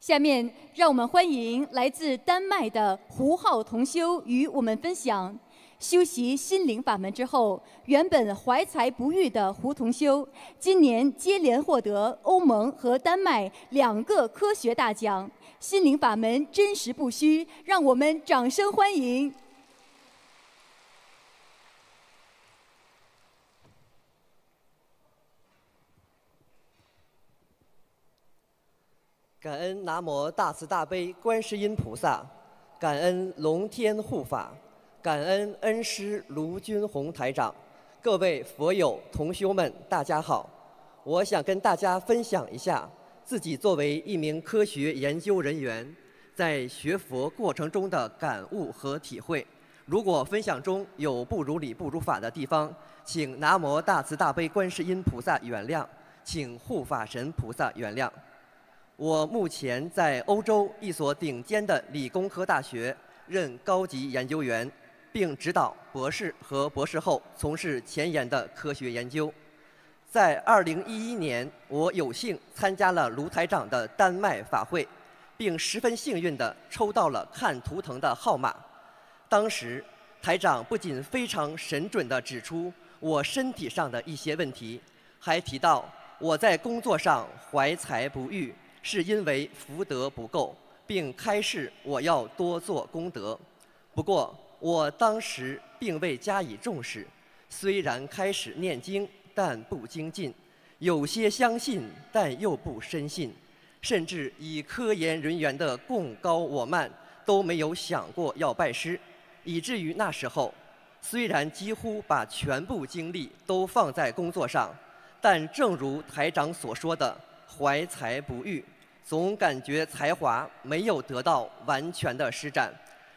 下面让我们欢迎来自丹麦的胡浩同修与我们分享。修习心灵法门之后，原本怀才不遇的胡同修，今年接连获得欧盟和丹麦两个科学大奖。心灵法门真实不虚，让我们掌声欢迎。感恩南无大慈大悲观世音菩萨，感恩龙天护法，感恩恩师卢军宏台长，各位佛友同修们，大家好！我想跟大家分享一下自己作为一名科学研究人员，在学佛过程中的感悟和体会。如果分享中有不如理、不如法的地方，请南无大慈大悲观世音菩萨原谅，请护法神菩萨原谅。我目前在欧洲一所顶尖的理工科大学任高级研究员，并指导博士和博士后从事前沿的科学研究。在2011年，我有幸参加了卢台长的丹麦法会，并十分幸运地抽到了看图腾的号码。当时，台长不仅非常神准地指出我身体上的一些问题，还提到我在工作上怀才不遇。是因为福德不够，并开示我要多做功德。不过我当时并未加以重视，虽然开始念经，但不精进，有些相信，但又不深信，甚至以科研人员的贡高我慢都没有想过要拜师，以至于那时候，虽然几乎把全部精力都放在工作上，但正如台长所说的。怀才不遇，总感觉才华没有得到完全的施展。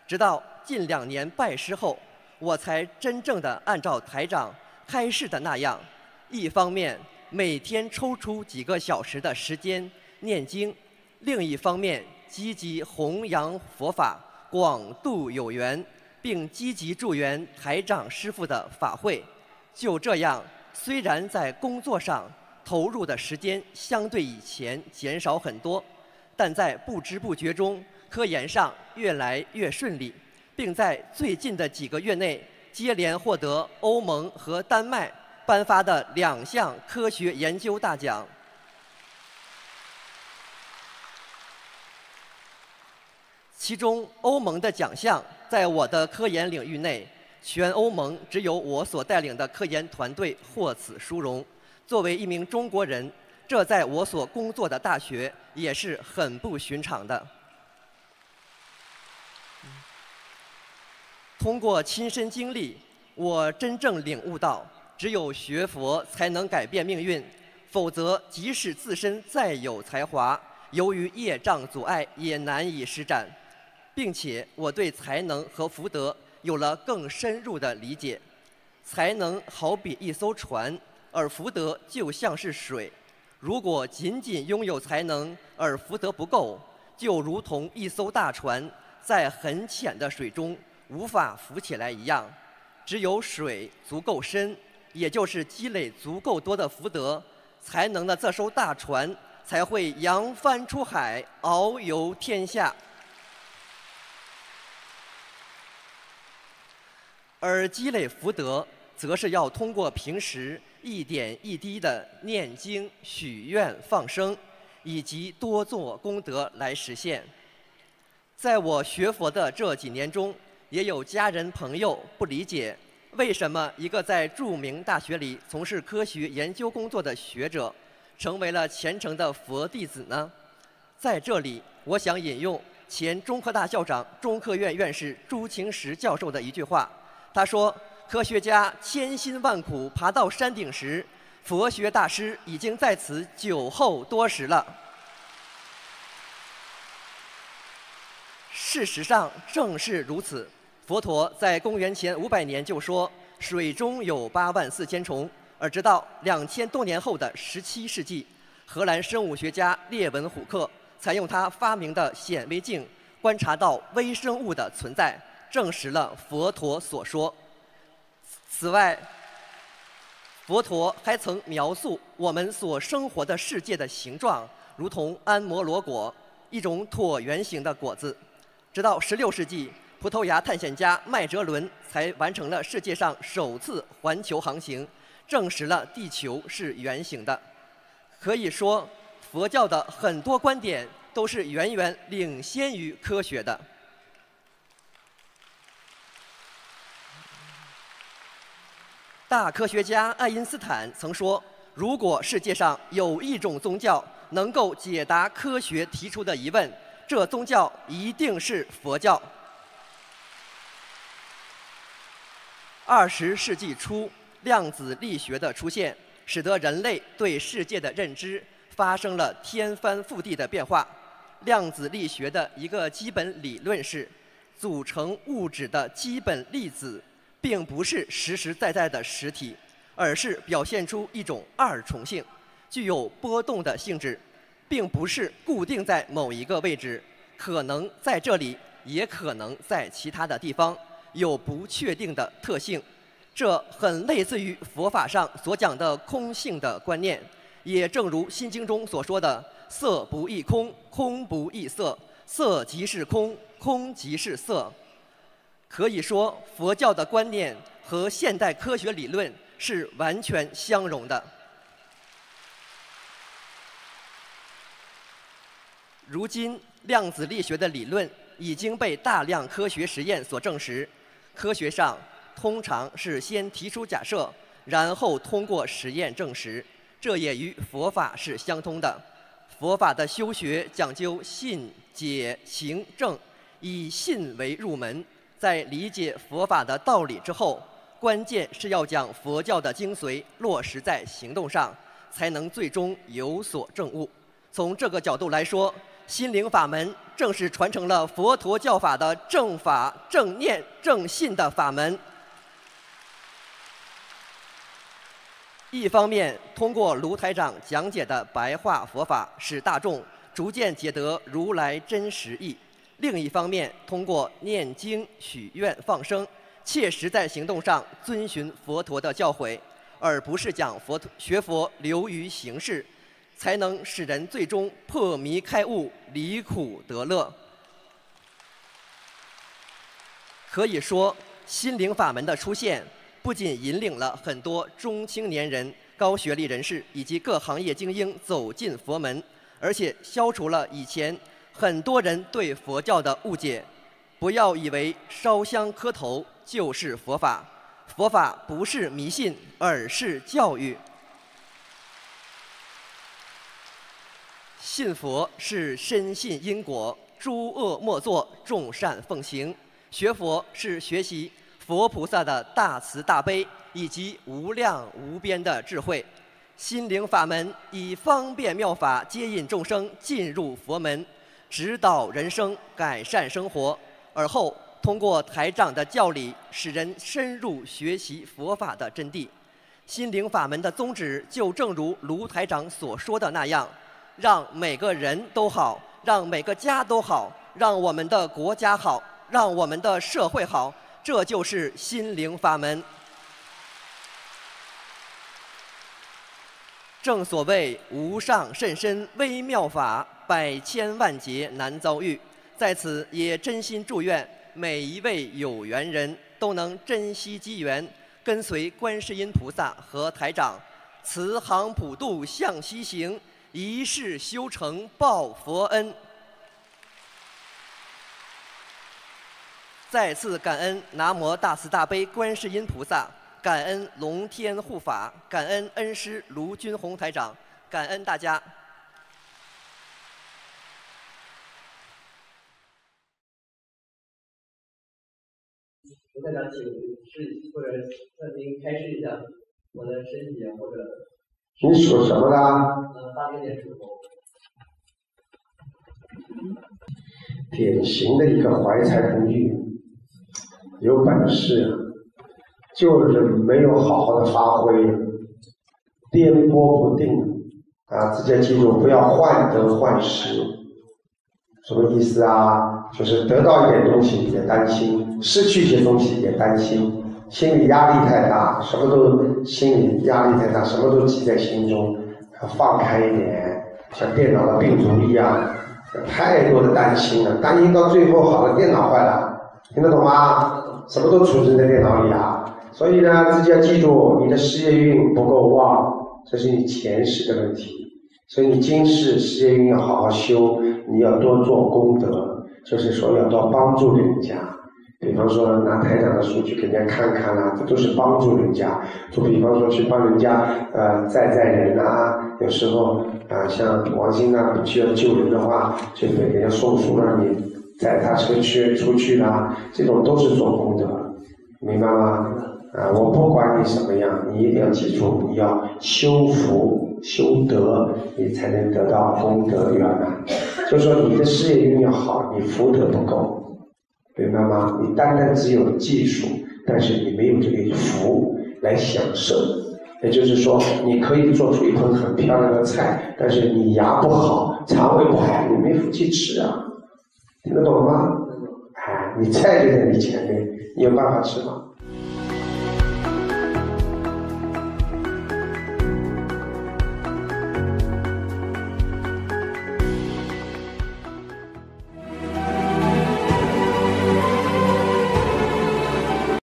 直到近两年拜师后，我才真正的按照台长开示的那样，一方面每天抽出几个小时的时间念经，另一方面积极弘扬佛法，广度有缘，并积极助缘台长师傅的法会。就这样，虽然在工作上，投入的时间相对以前减少很多，但在不知不觉中，科研上越来越顺利，并在最近的几个月内接连获得欧盟和丹麦颁发的两项科学研究大奖。其中，欧盟的奖项在我的科研领域内，全欧盟只有我所带领的科研团队获此殊荣。作为一名中国人，这在我所工作的大学也是很不寻常的。通过亲身经历，我真正领悟到，只有学佛才能改变命运，否则即使自身再有才华，由于业障阻碍，也难以施展。并且我对才能和福德有了更深入的理解。才能好比一艘船。而福德就像是水，如果仅仅拥有才能而福德不够，就如同一艘大船在很浅的水中无法浮起来一样。只有水足够深，也就是积累足够多的福德，才能的这艘大船才会扬帆出海，遨游天下。而积累福德，则是要通过平时。一点一滴的念经、许愿、放生，以及多做功德来实现。在我学佛的这几年中，也有家人朋友不理解，为什么一个在著名大学里从事科学研究工作的学者，成为了虔诚的佛弟子呢？在这里，我想引用前中科大校长、中科院院士朱清时教授的一句话，他说。科学家千辛万苦爬到山顶时，佛学大师已经在此久候多时了。事实上正是如此。佛陀在公元前五百年就说：“水中有八万四千虫。”而直到两千多年后的十七世纪，荷兰生物学家列文虎克采用他发明的显微镜，观察到微生物的存在，证实了佛陀所说。此外，佛陀还曾描述我们所生活的世界的形状，如同安摩罗果，一种椭圆形的果子。直到16世纪，葡萄牙探险家麦哲伦才完成了世界上首次环球航行，证实了地球是圆形的。可以说，佛教的很多观点都是远远领先于科学的。大科学家爱因斯坦曾说：“如果世界上有一种宗教能够解答科学提出的疑问，这宗教一定是佛教。”二十世纪初，量子力学的出现，使得人类对世界的认知发生了天翻覆地的变化。量子力学的一个基本理论是，组成物质的基本粒子。并不是实实在在的实体，而是表现出一种二重性，具有波动的性质，并不是固定在某一个位置，可能在这里，也可能在其他的地方，有不确定的特性。这很类似于佛法上所讲的空性的观念，也正如《心经》中所说的“色不异空，空不异色，色即是空，空即是色”。可以说，佛教的观念和现代科学理论是完全相融的。如今，量子力学的理论已经被大量科学实验所证实。科学上通常是先提出假设，然后通过实验证实。这也与佛法是相通的。佛法的修学讲究信、解、行、证，以信为入门。在理解佛法的道理之后，关键是要将佛教的精髓落实在行动上，才能最终有所证悟。从这个角度来说，心灵法门正是传承了佛陀教法的正法、正念、正信的法门。一方面，通过卢台长讲解的白话佛法，使大众逐渐解得如来真实义。另一方面，通过念经、许愿、放生，切实在行动上遵循佛陀的教诲，而不是讲佛学佛流于形式，才能使人最终破迷开悟、离苦得乐。可以说，心灵法门的出现，不仅引领了很多中青年人、高学历人士以及各行业精英走进佛门，而且消除了以前。很多人对佛教的误解，不要以为烧香磕头就是佛法，佛法不是迷信，而是教育。信佛是深信因果，诸恶莫作，众善奉行；学佛是学习佛菩萨的大慈大悲以及无量无边的智慧。心灵法门以方便妙法接引众生进入佛门。指导人生，改善生活，而后通过台长的教理，使人深入学习佛法的真谛。心灵法门的宗旨，就正如卢台长所说的那样，让每个人都好，让每个家都好，让我们的国家好，让我们的社会好，这就是心灵法门。正所谓无上甚深微妙法。百千万劫难遭遇，在此也真心祝愿每一位有缘人都能珍惜机缘，跟随观世音菩萨和台长，慈航普渡向西行，一世修成报佛恩。再次感恩南无大慈大悲观世音菩萨，感恩龙天护法，感恩恩师卢军宏台长，感恩大家。吴台长，请示或者让您开示一下我的身体或者。你属什么的？呃，八零年属猴。典型的一个怀才不遇，有本事，就是没有好好的发挥，颠簸不定啊！直接记住，不要患得患失，什么意思啊？就是得到一点东西也担心，失去一些东西也担心，心理压力太大，什么都心理压力太大，什么都记在心中，要放开一点，像电脑的病毒一样，太多的担心了，担心到最后好了，电脑坏了，听得懂吗？什么都储存在电脑里啊。所以呢，自己要记住，你的事业运不够旺，这是你前世的问题。所以你今世事业运要好好修，你要多做功德，就是说要多帮助人家。比方说拿台长的书去给人家看看啦，这都是帮助人家。就比方说去帮人家呃载载人啊，有时候啊像王鑫啊需要救人的话，就给人家送书让你载他车去出去啦，这种都是做功德，明白吗？啊，我不管你什么样，你一定要记住，你要修福修德，你才能得到功德圆满。就说你的事业运要好，你福德不够。明白吗？你单单只有技术，但是你没有这个福来享受。也就是说，你可以做出一盆很漂亮的菜，但是你牙不好，肠胃不好，你没福气吃啊。听得懂吗？哎，你菜就在你前面，你有办法吃吗？